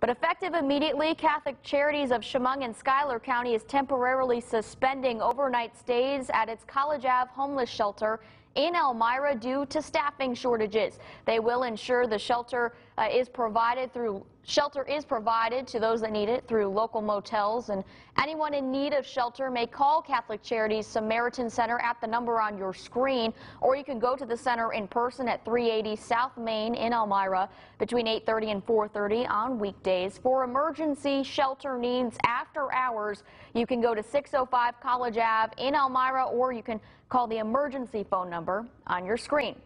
But effective immediately, Catholic Charities of Chemung and Schuyler County is temporarily suspending overnight stays at its College Ave homeless shelter in Elmira due to staffing shortages. They will ensure the shelter uh, is provided through shelter is provided to those that need it through local motels and anyone in need of shelter may call Catholic Charities Samaritan Center at the number on your screen or you can go to the center in person at 380 South Main in Elmira between 8:30 and 4:30 on weekdays. For emergency shelter needs after hours, you can go to 605 College Ave in Elmira or you can call the emergency phone number on your screen.